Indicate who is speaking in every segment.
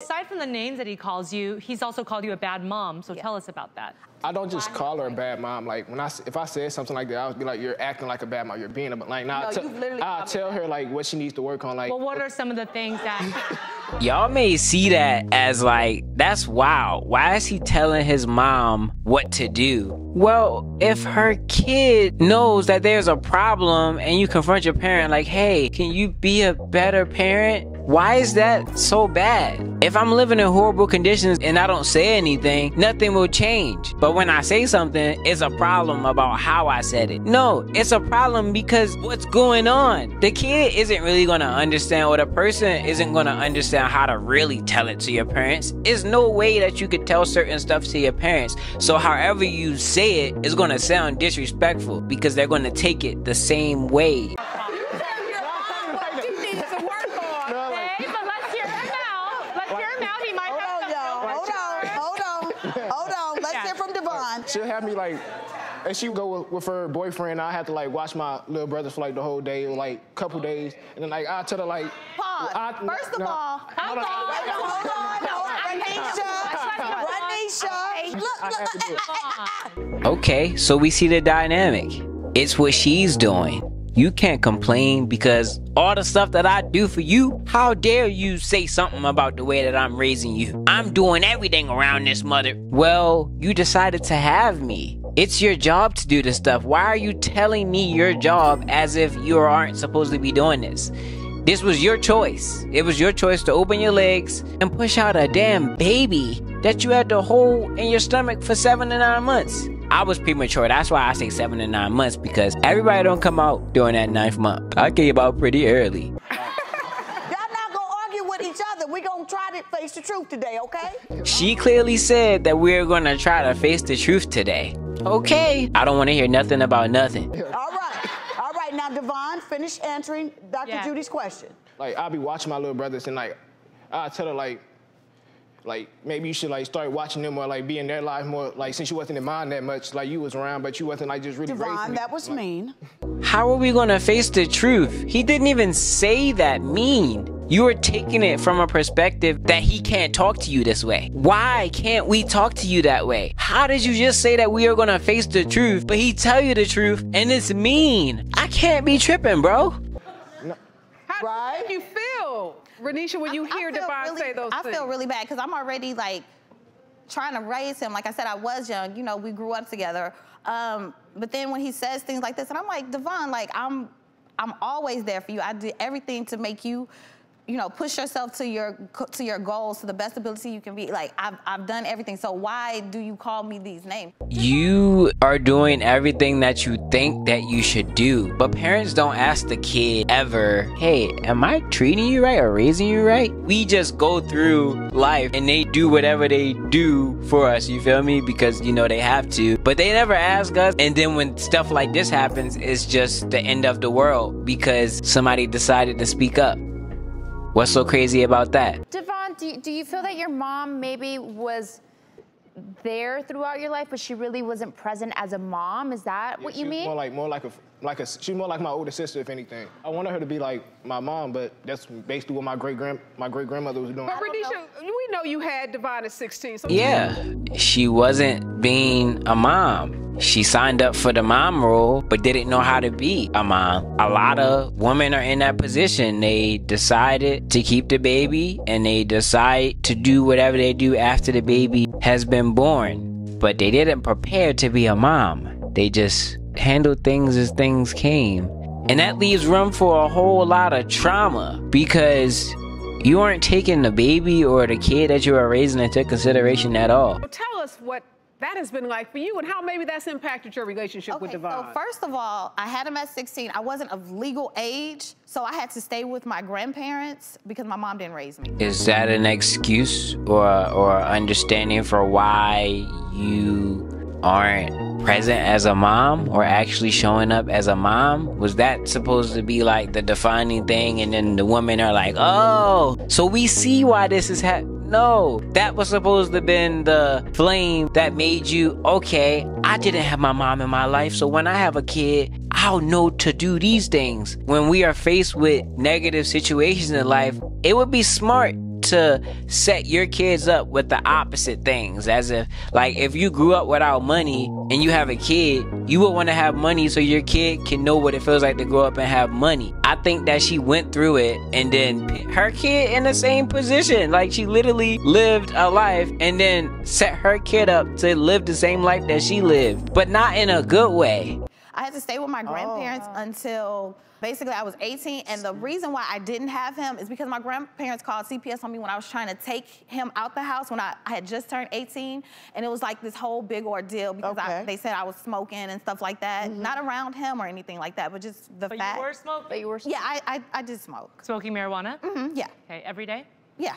Speaker 1: Aside from the names that he calls you, he's also called you a bad mom. So
Speaker 2: Yeah.
Speaker 1: tell us about that.
Speaker 3: I don't just call her a bad mom. Like when I, if I said something like that, I would be like, "You're acting like a bad mom. You're being a." But like now,
Speaker 2: No,
Speaker 3: I
Speaker 2: you've literally
Speaker 3: I'll
Speaker 2: called me
Speaker 3: tell her like what she needs to work on. Like,
Speaker 1: Well, what are some of the things that
Speaker 4: Y'all may see that as like, that's wow. Why is he telling his mom what to do? Well, if her kid knows that there's a problem and you confront your parent, like, hey, can you be a better parent? Why is that so bad? If I'm living in horrible conditions and I don't say anything, nothing will change. But when I say something, it's a problem about how I said it. No, it's a problem because what's going on? The kid isn't really gonna understand, or the person isn't gonna understand how to really tell it to your parents. There's no way that you could tell certain stuff to your parents. So, however you say it, it is gonna sound disrespectful because they're gonna take it the same way.
Speaker 2: You need to work on.
Speaker 3: No, like,
Speaker 1: Hey, but let's hear him out. Let's hear him out. He might
Speaker 2: Hold
Speaker 1: have
Speaker 2: on, y'all. Hold on. Hold on. Hold on. Let's
Speaker 1: Yeah.
Speaker 2: hear from Devon.
Speaker 3: She'll have me like, and she would go with, with her boyfriend. I have to like watch my little brother for like the whole day or like a couple days, and then like I tell her like,
Speaker 2: Pause.
Speaker 3: I-
Speaker 2: First of
Speaker 3: no,
Speaker 2: all,
Speaker 1: Hold on.
Speaker 2: Hold on. Hold on. Ranisha. Ranisha. Look,
Speaker 3: I have to do
Speaker 2: look.
Speaker 4: Okay, so we see the dynamic. It's what she's doing. You can't complain because all the stuff that I do for you, how dare you say something about the way that I'm raising you? I'm doing everything around this mother. Well, you decided to have me. It's your job to do this stuff. Why are you telling me your job as if you aren't supposed to be doing this? This was your choice. It was your choice to open your legs and push out a damn baby that you had to hold in your stomach for seven to nine months. I was premature. That's why I say seven to nine months because everybody don't come out during that ninth month. I came out pretty early.
Speaker 2: Y'all not gonna argue with each other. We gonna try to face the truth today, okay?
Speaker 4: She clearly said that we're gonna try to face the truth today. Okay. I don't want to hear nothing about nothing.
Speaker 2: All right. All right. Now, Devon, finish answering Dr.
Speaker 1: Yeah.
Speaker 2: Judy's question.
Speaker 3: Like I'll be watching my little brothers, and like I tell her like, like maybe you should like start watching them or like be in their life more. Like since you wasn't in mine that much, like you was around, but you wasn't like just really raising
Speaker 2: Devon, that was
Speaker 3: Like,
Speaker 2: mean.
Speaker 4: How are we gonna face the truth? He didn't even say that mean. You are taking it from a perspective that he can't talk to you this way. Why can't we talk to you that way? How did you just say that we are gonna face the truth, but he tell you the truth and it's mean? I can't be tripping, bro. No.
Speaker 5: How
Speaker 2: Right?
Speaker 5: do you feel, Renisha, when you
Speaker 6: I
Speaker 5: hear Devon
Speaker 6: really-
Speaker 5: say those things.
Speaker 6: I
Speaker 5: things?
Speaker 6: feel really bad because I'm already like trying to raise him. Like I said, I was young. You know, we grew up together. Um, but then when he says things like this, and I'm like, Devon, like I'm, I'm always there for you. I did everything to make you, you know, push yourself to your to your goals to the best ability you can be. Like I've I've done everything. So why do you call me these names?
Speaker 4: You are doing everything that you think that you should do, but parents don't ask the kid ever, hey, am I treating you right or raising you right? We just go through life and they do whatever they do for us, you feel me? Because, you know, they have to, but they never ask us. And then when stuff like this happens, it's just the end of the world because somebody decided to speak up. What's so crazy about that?
Speaker 7: Devon, do you, do you feel that your mom maybe was there throughout your life, but she really wasn't present as a mom? Is that what you mean?
Speaker 3: More like more like a like a she's more like my older sister, if anything. I wanted her to be like my mom, but that's basically what my great grand my great grandmother was doing.
Speaker 5: But Renisha, we know you had Devon at 16. So
Speaker 4: Yeah, she wasn't being a mom. She signed up for the mom role, but didn't know how to be a mom. A lot of women are in that position. They decided to keep the baby and they decide to do whatever they do after the baby has been born. But they didn't prepare to be a mom. They just handled things as things came. And that leaves room for a whole lot of trauma because you aren't taking the baby or the kid that you are raising into consideration at all.
Speaker 5: tell us what that has been like for you and how maybe that's impacted your relationship with
Speaker 6: Okay,
Speaker 5: Devon.
Speaker 6: so first of all, I had him at 16. I wasn't of legal age, so I had to stay with my grandparents because my mom didn't raise me.
Speaker 4: Is that an excuse or or understanding for why you aren't present as a mom or actually showing up as a mom? Was that supposed to be like the defining thing and then the women are like, "Oh, so we see why this is happening." No, that was supposed to have been the flame that made you, okay, I didn't have my mom in my life, so when I have a kid, I'll know to do these things. When we are faced with negative situations in life, it would be smart to set your kids up with the opposite things. As if, like, if you grew up without money and you have a kid, you would want to have money so your kid can know what it feels like to grow up and have money. I think that she went through it and then her kid in the same position. Like, she literally lived a life and then set her kid up to live the same life that she lived, but not in a good way.
Speaker 6: I had to stay with my grandparents until basically I was 18. And the reason why I didn't have him is because my grandparents called CPS on me when I was trying to take him out the house when I, I had just turned 18. And it was like this whole big ordeal because I, they said I was smoking and stuff like that. Not around him or anything like that, but just the
Speaker 1: But
Speaker 6: fact.
Speaker 1: you were smoking?
Speaker 7: But you were
Speaker 6: yeah, I, I, I did smoke.
Speaker 1: Smoking marijuana?
Speaker 6: Mm-hmm, yeah,
Speaker 1: Okay, every day?
Speaker 6: yeah.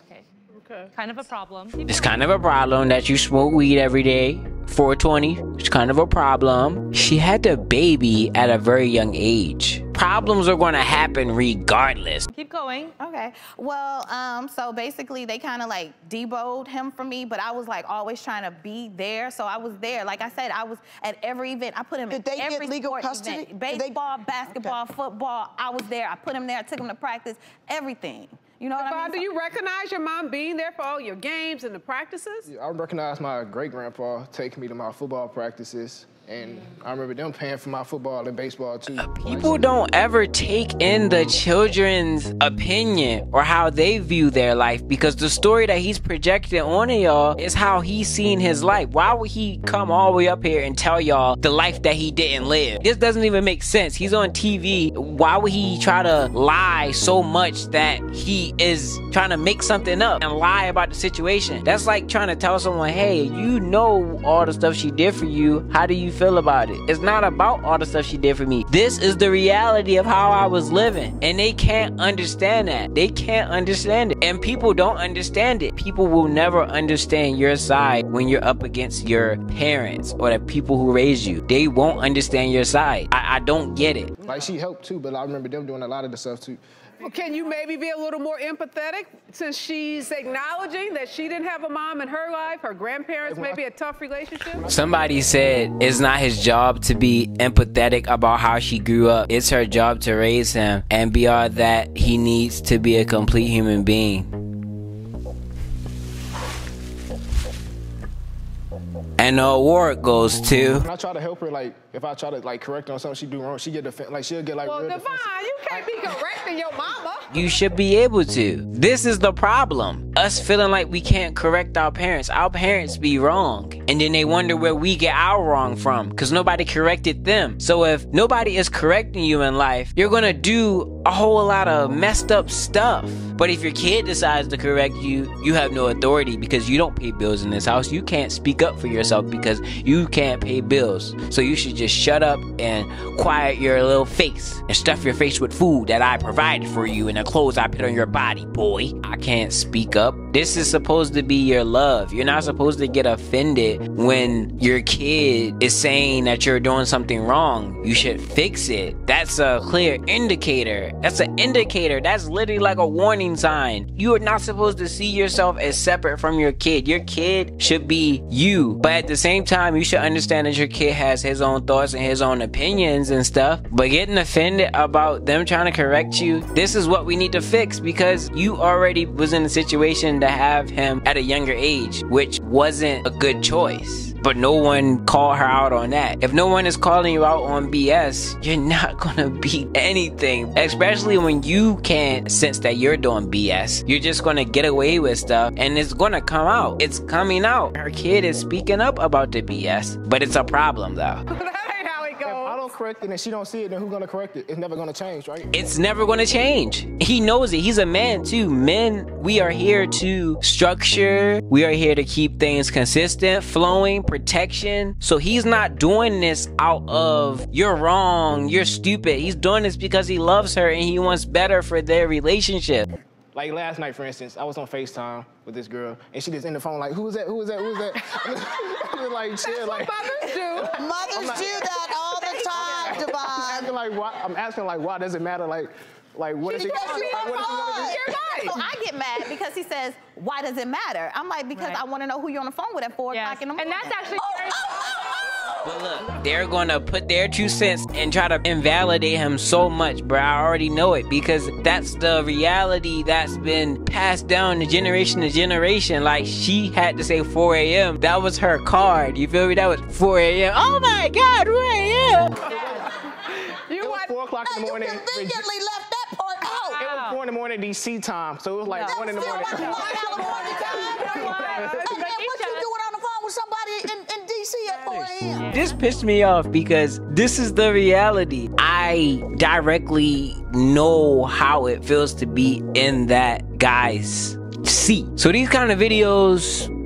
Speaker 1: Okay.
Speaker 5: Okay.
Speaker 1: Kind of a problem.
Speaker 4: It's kind of a problem that you smoke weed every day. 420, it's kind of a problem. She had the baby at a very young age. Problems are going to happen regardless.
Speaker 1: Keep going.
Speaker 6: Okay. Well, um, so basically they kind of like deboed him from me, but I was like always trying to be there. So I was there. Like I said, I was at every event. I put him
Speaker 2: Did
Speaker 6: in
Speaker 2: they get legal
Speaker 6: sport
Speaker 2: custody?
Speaker 6: event.
Speaker 2: Did they-
Speaker 6: Baseball, basketball, football. I was there. I put him there. I took him to practice. Everything. You know what I mean?
Speaker 5: do you recognize your mom being there for all your games and the practices?
Speaker 3: I recognize my great grandpa taking me to my football practices, and I remember them paying for my football and baseball too.
Speaker 4: Uh, people don't ever take in the children's opinion or how they view their life because the story that he's projecting onto y'all is how he's seen his life. Why would he come all the way up here and tell y'all the life that he didn't live? This doesn't even make sense. He's on TV. Why would he try to lie so much that he is trying to make something up and lie about the situation? That's like trying to tell someone, hey, you know all the stuff she did for you. How do you feel about it? It's not about all the stuff she did for me. This is the reality of how I was living. And they can't understand that. They can't understand it. And people don't understand it. People will never understand your side when you're up against your parents or the people who raised you. They won't understand your side. I, I don't get it.
Speaker 3: Like she helped too, but I remember them doing a lot of the stuff too.
Speaker 5: Well, Can you maybe be a little more empathetic since she's acknowledging that she didn't have a mom in her life, her grandparents, maybe a tough relationship?
Speaker 4: Somebody said it's not his job to be empathetic about how she grew up. It's her job to raise him. And beyond that, he needs to be a complete human being. And the award goes to
Speaker 3: When I try to help her, like if I try to like correct her on something she do wrong, she get defend like she'll get like
Speaker 5: Well,
Speaker 3: real
Speaker 5: Devon, you can't be correcting your mama.
Speaker 4: you should be able to. This is the problem. Us feeling like we can't correct our parents. Our parents be wrong. And then they wonder where we get our wrong from because nobody corrected them. So if nobody is correcting you in life, you're going to do a whole lot of messed up stuff. But if your kid decides to correct you, you have no authority because you don't pay bills in this house. You can't speak up for yourself because you can't pay bills. So you should just shut up and quiet your little face and stuff your face with food that I provided for you and the clothes I put on your body, boy. I can't speak up. This is supposed to be your love. You're not supposed to get offended when your kid is saying that you're doing something wrong. You should fix it. That's a clear indicator. That's an indicator. That's literally like a warning sign. You are not supposed to see yourself as separate from your kid. Your kid should be you. But at the same time, you should understand that your kid has his own thoughts and his own opinions and stuff. But getting offended about them trying to correct you, this is what we need to fix because you already was in a situation to have him at a younger age, which wasn't a good choice. But no one called her out on that. If no one is calling you out on BS, you're not gonna beat anything. Especially when you can't sense that you're doing BS. You're just gonna get away with stuff and it's gonna come out. It's coming out. Her kid is speaking up about the BS, but it's a problem though.
Speaker 5: that ain't how it
Speaker 3: If I don't correct it and she don't see it, then who's gonna correct it? It's never gonna change, right?
Speaker 4: It's never gonna change. He knows it. He's a man too. Men, we are here to structure. We are here to keep things consistent, flowing, protection. So he's not doing this out of you're wrong, you're stupid. He's doing this because he loves her and he wants better for their relationship.
Speaker 3: Like last night, for instance, I was on FaceTime with this girl, and she just in the phone like, "Who is that? Who is that? Who is that?" I'm just like, chill, like,
Speaker 5: Mothers do.
Speaker 2: Mothers do that all the time, Devon.
Speaker 3: asking like, why? I'm asking like, why does it matter? Like, like what is it?
Speaker 5: Because she
Speaker 3: like, what is it gonna do?
Speaker 6: So I get mad because he says, why does it matter? I'm like, because
Speaker 1: Right.
Speaker 6: I want to know who you're on the phone with at 4
Speaker 1: Yes.
Speaker 6: o'clock in the morning.
Speaker 1: And
Speaker 6: morning.
Speaker 1: that's actually very oh, oh, oh,
Speaker 4: But look, they're gonna put their two cents and try to invalidate him so much, bro. I already know it because that's the reality that's been passed passed down the generation to generation. Like she had to say 4 a.m. That was her card. You feel me? That was 4 a.m. Oh my God, 4 a.m.
Speaker 5: You
Speaker 3: It was four o'clock in
Speaker 2: Hey,
Speaker 3: the
Speaker 2: you
Speaker 3: morning.
Speaker 2: conveniently left that part out.
Speaker 3: It was four in the morning DC time, so it was like
Speaker 2: That
Speaker 3: one in the
Speaker 2: still
Speaker 3: morning.
Speaker 2: wasn't one California time. And, and what you doing on the phone with somebody in, in DC at 4 a.m.?
Speaker 4: This pissed me off because this is the reality. I directly know how it feels to be in that guy's seat. So these kind of videos, I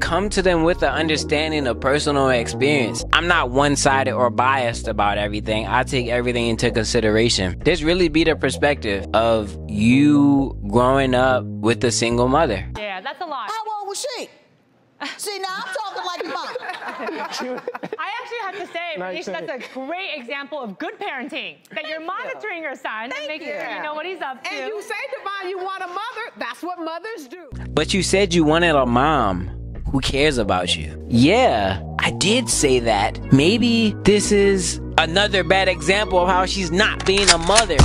Speaker 4: come to them with an understanding of personal experience. I'm not one-sided or biased about everything. I take everything into consideration. This really be the perspective of you growing up with a single mother.
Speaker 1: Yeah, that's a lot.
Speaker 2: How old was she? See, now I'm talking like your mom.
Speaker 1: I actually have to say,
Speaker 3: Nice
Speaker 1: Manish, that's a great example of good parenting. That you're monitoring your son and making
Speaker 5: you.
Speaker 1: sure you know what he's up to.
Speaker 5: and you say, Devon, you want a mother. That's what mothers do.
Speaker 4: But you said you wanted a mom who cares about you. Yeah, I did say that. Maybe this is another bad example of how she's not being a mother.